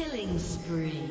Killing spree.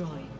destroyed.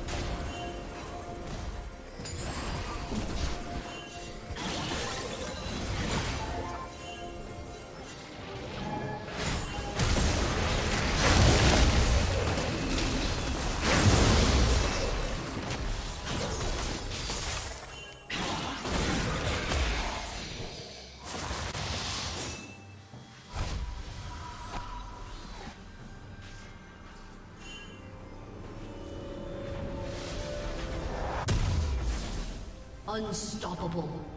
Unstoppable.